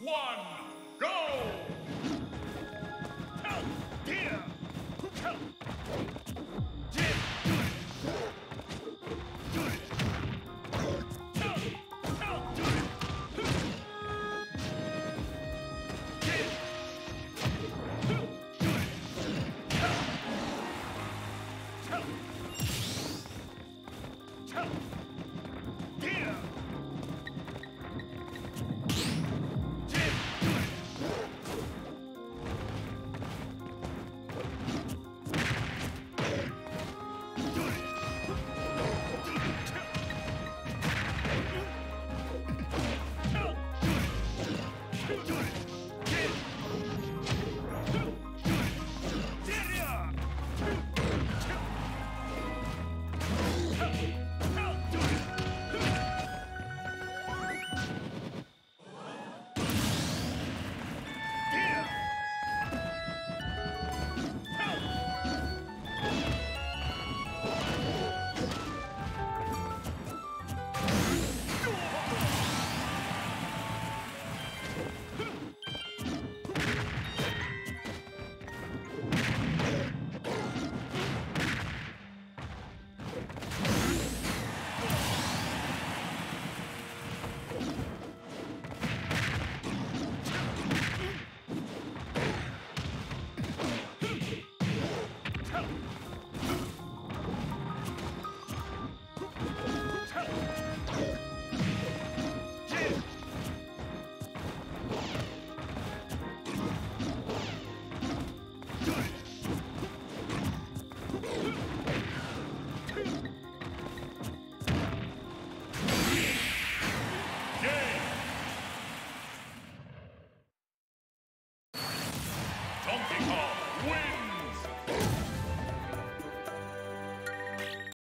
one, go!